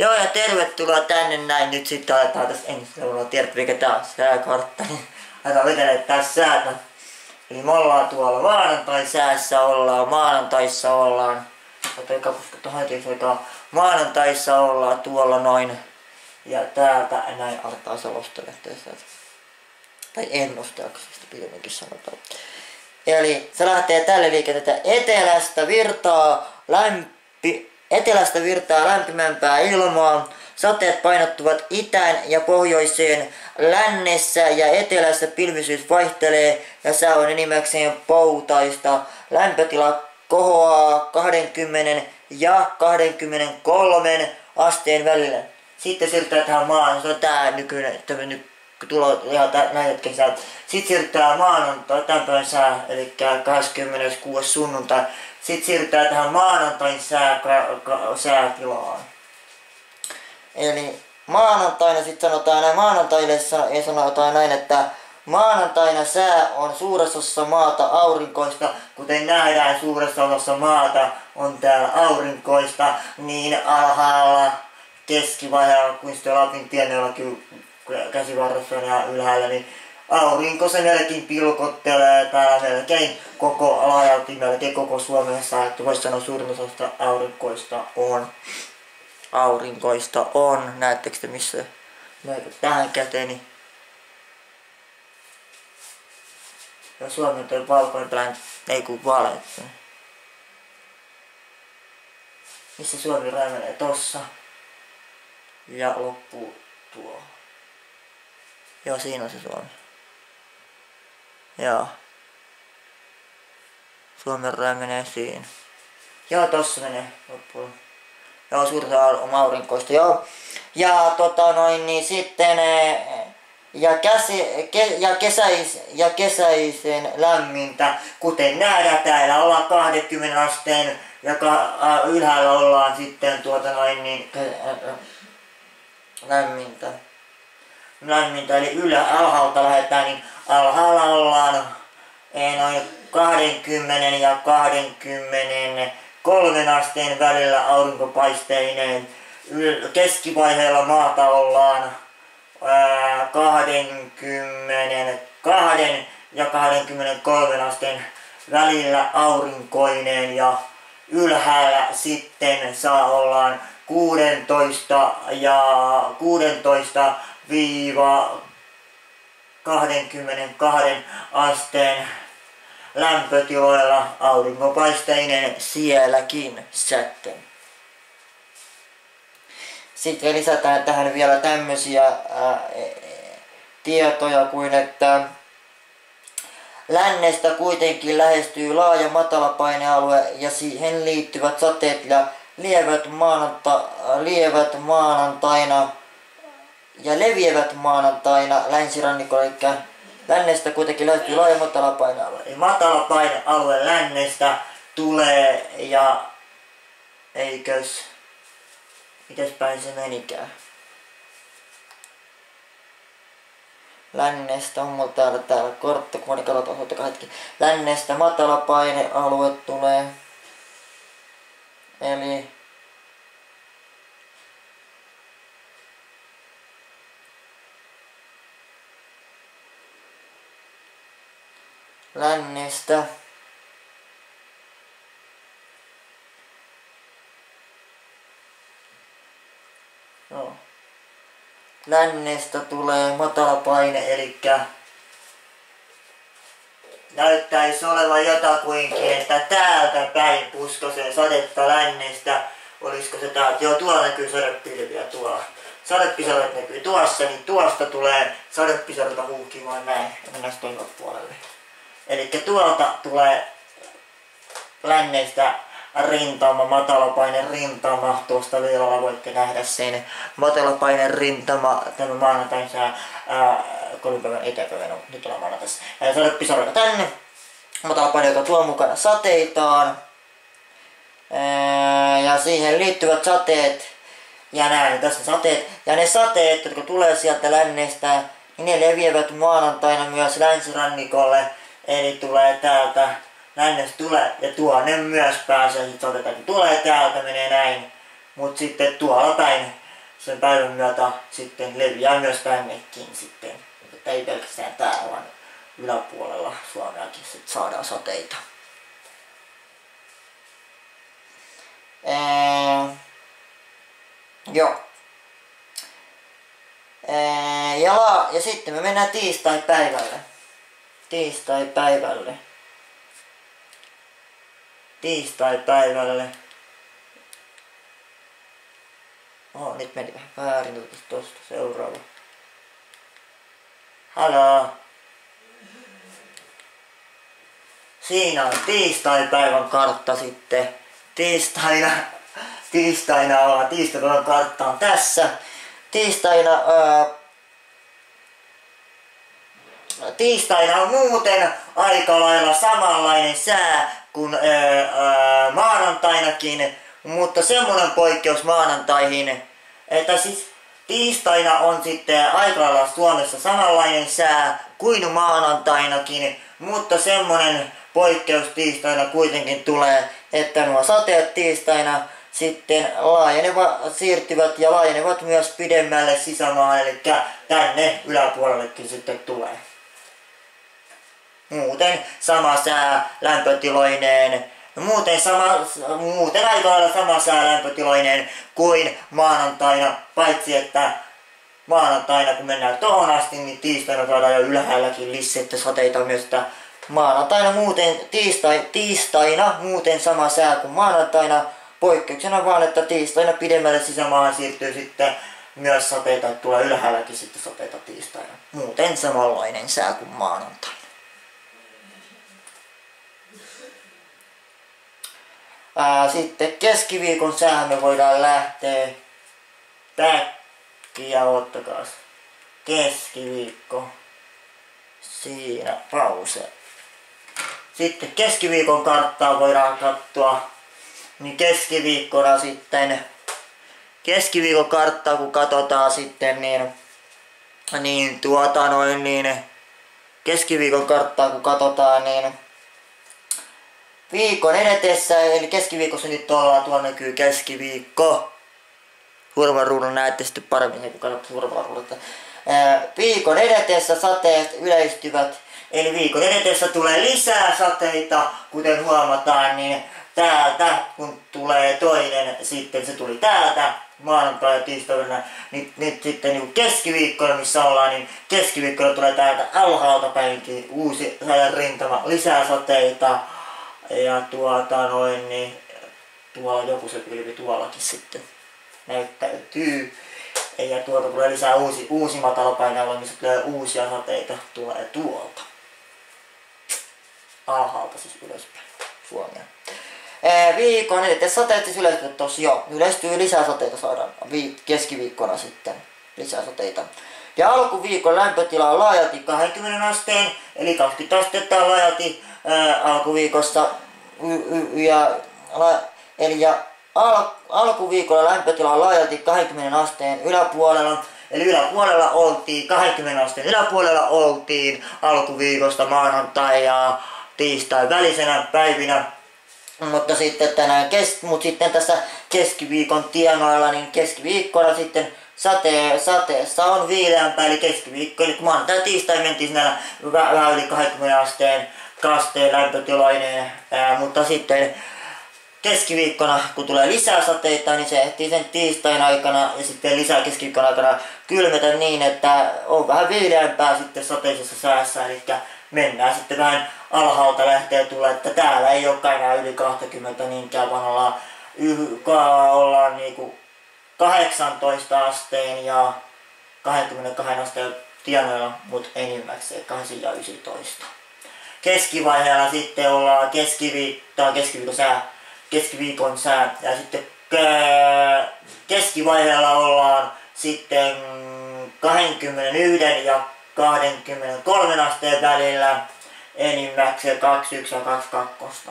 Joo ja tervetuloa tänne näin. Nyt sitten aletaan tässä ensi seuraava tiedät mikä tää on sääkartta. Niin aletaan vetelee tässä säätä. Eli me ollaan tuolla maanantai säässä ollaan, maanantaissa ollaan. Otetaan kapuska tuohon soitaan. Maanantaissa ollaan tuolla noin. Ja täältä näin aletaan selostella tässä. Tai ennustella, sitä pidemmänkin sanotaan. Eli se lähtee tälle liikenteelle etelästä virtaa lämpi, etelästä virtaa lämpimämpää ilmaa. Sateet painottuvat itään ja pohjoiseen lännessä ja etelässä pilvisyys vaihtelee ja sää on enimmäkseen poutaista. Lämpötila kohoaa 20 ja 23 asteen välillä. Sitten siirrytään tähän maan, se on tää nykyinen, tämä tulo ja näin hetken sää. Sitten siirrytään maanantai, tämän päivän sää, eli 26. sunnuntai. Sitten siirrytään tähän maanantain säätilaan. Eli maanantaina sitten sanotaan näin, maanantaille sanotaan näin, että Maanantaina sää on suuressa osassa maata aurinkoista, kuten nähdään suuressa osassa maata on täällä aurinkoista, niin alhaalla keskivaiheella kuin sitten Lapin pienellakin käsivarressa ja ylhäällä, niin aurinko se melkein pilkottelee täällä melkein koko laajalti, melkein koko Suomessa, että voisi sanoa suurin aurinkoista on. Aurinkoista on, näettekö te missä näitä tähän käteeni? Ja Suomi on valkoinen plän, ei kun vaaleet. Missä Suomi räimenee tossa. Ja loppuu tuo. Joo, siinä on se Suomi. Joo. Suomen raja menee siinä. Joo, tossa menee loppuun. Joo, suurta on aurinkoista, joo. Ja tota noin, niin sitten ja, käsi, ke, ja, kesäis, ja kesäisen lämmintä, kuten nähdään täällä ollaan 20 asteen ja ka, äh, ylhäällä ollaan sitten tuota noin niin äh, äh, lämmintä lämmintä, eli ylä, alhaalta lähdetään, niin alhaalla ollaan ei, noin 20 ja 20 kolmen asteen välillä aurinkopaisteineen. Keskivaiheella maata ollaan ää, 22 ja 23 asteen välillä aurinkoinen ja ylhäällä sitten saa ollaan 16 ja 16 viiva 22 asteen lämpötiloilla aurinkopaisteinen sielläkin sitten. Sitten lisätään tähän vielä tämmöisiä ää, tietoja kuin, että lännestä kuitenkin lähestyy laaja matalapainealue ja siihen liittyvät sateet ja lievät, maananta, lievät maanantaina ja leviävät maanantaina länsirannikolle, eli lännestä kuitenkin löytyy laaja matalapainealue. Eli matalapainealue lännestä tulee ja eikös, mitäs päin se menikään? Lännestä on mulla täällä, täällä kortta, kun moni katsotaan, hetki. Lännestä matalapainealue tulee. Eli lännestä. No. Lännestä tulee matala paine, eli näyttäisi olevan jotakuinkin, että täältä päin puskosee sadetta lännestä. Olisiko se täältä? Joo, tuolla näkyy sadepilviä tuolla. Sadepisarat näkyy tuossa, niin tuosta tulee sadepisarata huuhkimaan näin. Mennään toiselle puolelle. Eli tuolta tulee länneistä rintama, matalapaine rintama, tuosta liilalla voitte nähdä sen matalapaine rintama, tämä maanantain sää, kolmipäivän etäpäivänä, nyt ollaan maanantaissa. Saada pisaroita tänne, matalapaine, joka tuo mukana sateitaan, ää, ja siihen liittyvät sateet, ja näin, tässä sateet, ja ne sateet, jotka tulee sieltä lännestä, niin ne leviävät maanantaina myös länsirannikolle, Eli tulee täältä, lännestä tulee ja tuonne myös pääsee. Sitten otetaan, että tulee täältä, menee näin. Mutta sitten tuolla päin sen päivän myötä sitten leviää myös tännekin sitten. Että ei pelkästään täällä, vaan yläpuolella Suomeakin sit saadaan sateita. Ää, joo. Ää, ja, ja sitten me mennään tiistai-päivälle. Tiistai-päivälle. Tiistai-päivälle. Oh, nyt meni vähän väärin tuosta seuraava. Haloo. Siinä on tiistai-päivän kartta sitten. Tiistaina, tiistaina on, tiistaipäivän kartta on tässä. Tiistaina, ää, tiistaina on muuten aika lailla samanlainen sää kuin ää, maanantainakin, mutta semmoinen poikkeus maanantaihin, että siis tiistaina on sitten aika lailla Suomessa samanlainen sää kuin maanantainakin, mutta semmonen poikkeus tiistaina kuitenkin tulee, että nuo sateet tiistaina sitten laajeneva, siirtyvät ja laajenevat myös pidemmälle sisämaan, eli tänne yläpuolellekin sitten tulee. Muuten sama sää lämpötiloineen, muuten, sama, muuten aika lailla sama sää lämpötiloineen kuin maanantaina, paitsi että maanantaina kun mennään tohon asti, niin tiistaina saadaan jo ylhäälläkin lissettä sateita myös, että maanantaina muuten, tiistai, tiistaina muuten sama sää kuin maanantaina, poikkeuksena vaan, että tiistaina pidemmälle sisämaahan siirtyy sitten myös sateita, tulee ylhäälläkin sitten sateita tiistaina. Muuten samanlainen sää kuin maanantaina. Ää, sitten keskiviikon sää me voidaan lähteä päkkiä, ottakaa keskiviikko. Siinä pause. Sitten keskiviikon karttaa voidaan katsoa. Niin keskiviikkona sitten, keskiviikon karttaa kun katsotaan sitten, niin, niin tuota noin niin, keskiviikon karttaa kun katsotaan, niin viikon edetessä, eli keskiviikossa nyt ollaan, tuolla näkyy keskiviikko. Hurvaruudun näette sitten paremmin, kun katsot hurvaruudutta. Viikon edetessä sateet yleistyvät Eli viikon edetessä tulee lisää sateita, kuten huomataan, niin täältä, kun tulee toinen, sitten se tuli täältä, maanantai ja tiistaina, niin nyt sitten niin keskiviikkona, missä ollaan, niin keskiviikkona tulee täältä alhaalta päinkin uusi rintama, lisää sateita, ja tuota noin, niin tuolla joku se pilvi tuollakin sitten näyttäytyy. Ja tuolta tulee lisää uusi, uusi matalapainoalue, missä tulee uusia sateita, tulee tuolta alhaalta siis ylöspäin Suomea. viikon, eli sateet siis yleistyvät tossa jo. Yleistyy lisää sateita saadaan viik- keskiviikkona sitten lisää sateita. Ja alkuviikon lämpötila on laajalti 20 asteen, eli 20 astetta on laajalti ää, y- ja, eli ja al, alkuviikolla lämpötila on laajalti 20 asteen yläpuolella. Eli yläpuolella oltiin, 20 asteen yläpuolella oltiin alkuviikosta maanantai ja tiistai välisenä päivinä. Mutta sitten tänään kes, mut sitten tässä keskiviikon tienoilla, niin keskiviikkona sitten sate, sateessa on viileämpää, eli keskiviikko, eli maanantai tiistai mentiin näillä vähän yli 20 asteen kasteen lämpötiloineen, mutta sitten keskiviikkona, kun tulee lisää sateita, niin se ehtii sen tiistain aikana ja sitten lisää keskiviikkon aikana kylmetä niin, että on vähän viileämpää sitten sateisessa säässä, eli mennään sitten vähän alhaalta lähtee tulla, että täällä ei ole enää yli 20 niinkään, vaan ollaan, yh, ollaan niinku 18 asteen ja 22 asteen tienoilla, mutta enimmäkseen 8 ja 19. Keskivaiheella sitten ollaan keskiviikko, keskiviikon sää, keskiviikon sää ja sitten keskivaiheella ollaan sitten 21 ja 23 asteen välillä enimmäkseen 21 ja 22.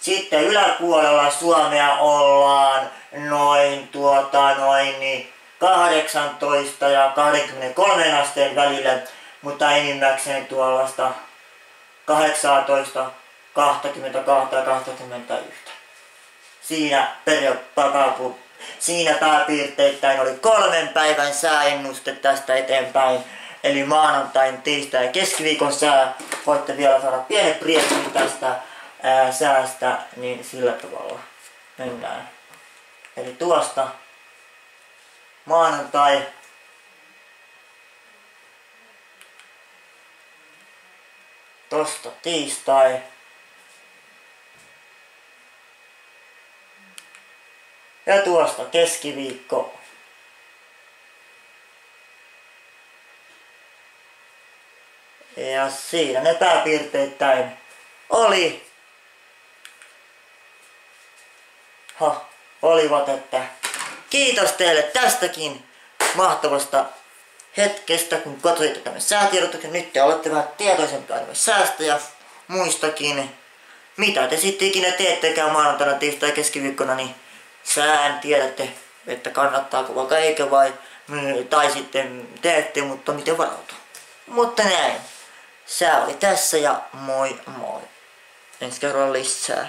Sitten yläpuolella Suomea ollaan noin tuota noin niin 18 ja 23 asteen välillä, mutta enimmäkseen tuollaista 18, 22 ja 21. Siinä periaatteessa Siinä pääpiirteittäin oli kolmen päivän sääennuste tästä eteenpäin. Eli maanantain, tiistai ja keskiviikon sää. Voitte vielä saada pienet briefin tästä ää, säästä, niin sillä tavalla mennään. Eli tuosta maanantai tosta tiistai. Ja tuosta keskiviikko. Ja siinä ne pääpiirteittäin oli. Ha, olivat, että kiitos teille tästäkin mahtavasta hetkestä, kun katsoitte tämän säätiedotuksen. Nyt te olette vähän tietoisempia säästä ja muistakin. Mitä te sitten ikinä teettekään maanantaina, tiistai keskiviikkona, niin sään tiedätte, että kannattaako vaikka eikö vai, tai sitten teette, mutta miten varautua. Mutta näin. Sää oli tässä ja moi moi. Ensi kerralla lisää.